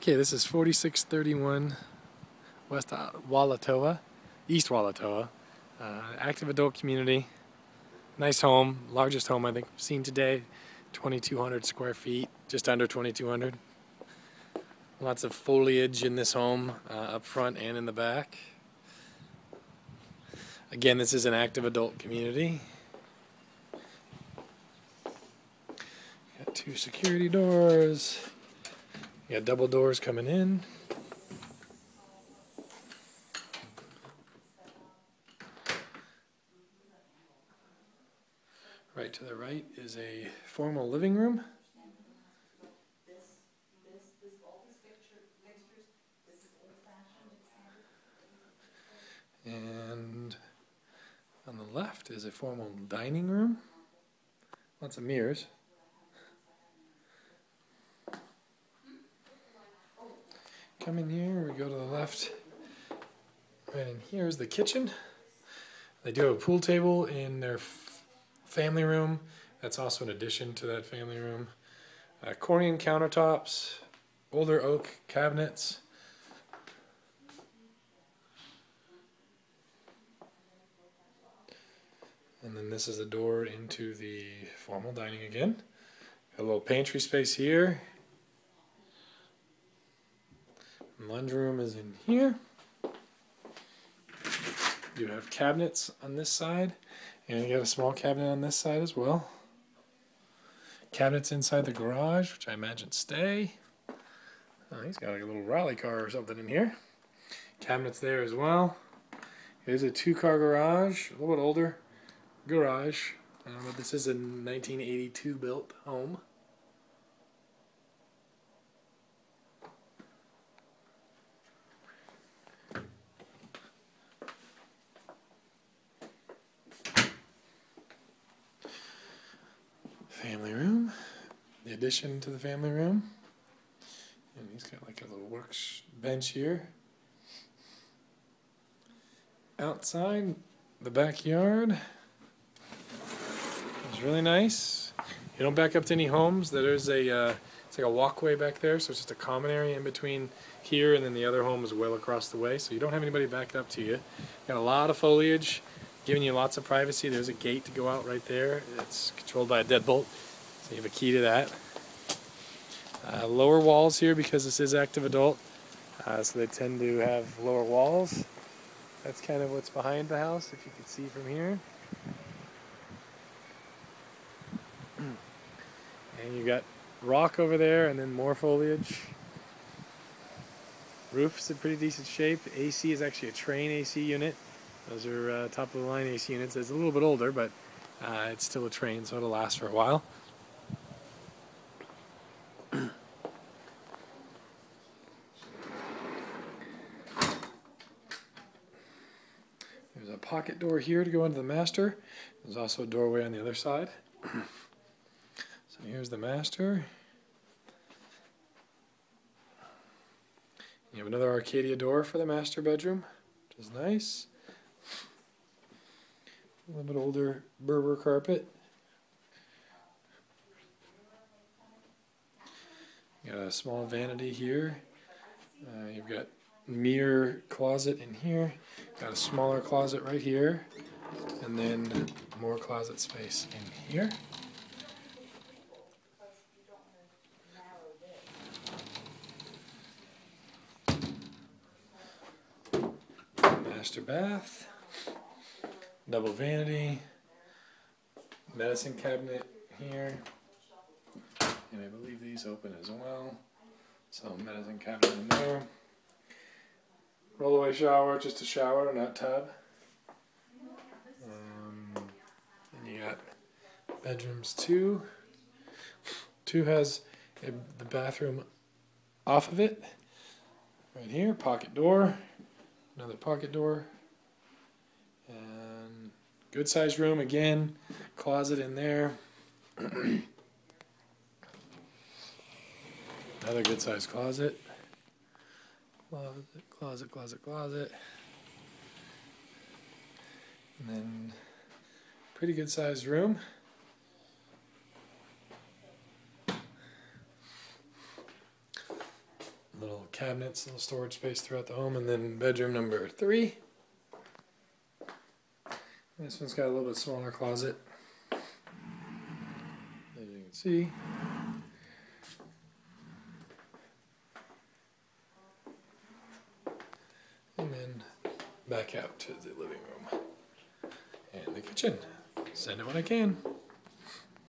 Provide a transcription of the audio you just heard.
Okay, this is 4631 West Walatowa, East Walatowa. Uh, active adult community. Nice home, largest home I think we've seen today. 2,200 square feet, just under 2,200. Lots of foliage in this home, uh, up front and in the back. Again, this is an active adult community. Got two security doors. You got double doors coming in. Right to the right is a formal living room. And on the left is a formal dining room. Lots of mirrors. Come in here, we go to the left. Right in here is the kitchen. They do have a pool table in their family room. That's also an addition to that family room. Uh, Corian countertops, older oak cabinets. And then this is the door into the formal dining again. a little pantry space here. Lunch room is in here. You have cabinets on this side, and you got a small cabinet on this side as well. Cabinets inside the garage, which I imagine stay. Oh, he's got like a little rally car or something in here. Cabinets there as well. It is a two-car garage, a little bit older garage. Um, but this is a 1982 built home. family room, the addition to the family room. And he's got like a little work bench here. Outside, the backyard is really nice. You don't back up to any homes. There's a uh, it's like a walkway back there, so it's just a common area in between here and then the other home is well across the way. So you don't have anybody backed up to you. Got a lot of foliage giving you lots of privacy. There's a gate to go out right there. It's controlled by a deadbolt, so you have a key to that. Uh, lower walls here because this is active adult, uh, so they tend to have lower walls. That's kind of what's behind the house, if you can see from here. and you got rock over there and then more foliage. Roof's in pretty decent shape. AC is actually a Trane AC unit. Those are uh, top of the line AC units. It's a little bit older, but uh, it's still a Trane, so it'll last for a while. Pocket door here to go into the master. There's also a doorway on the other side. so here's the master. You have another Arcadia door for the master bedroom, which is nice. A little bit older Berber carpet. You got a small vanity here. Uh, you've got mirror closet in here. Got a smaller closet right here. And then more closet space in here. Master bath double vanity, medicine cabinet here, and I believe these open as well. So medicine cabinet in there. Rollaway shower, just a shower, not tub. Um, and you got bedrooms two. Two has a, the bathroom off of it. Right here, pocket door, another pocket door, and Good sized room again, closet in there. Another good sized closet. Closet, closet, closet, closet. And then pretty good sized room. Little cabinets, little storage space throughout the home, and then bedroom number three. This one's got a little bit smaller closet. As you can see. And then back out to the living room and the kitchen. Send it when I can.